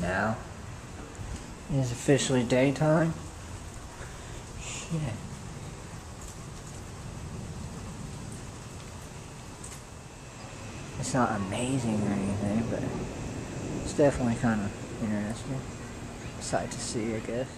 Now, It is officially daytime. Shit. It's not amazing or anything, but it's definitely kind of interesting. Sight to see, I guess.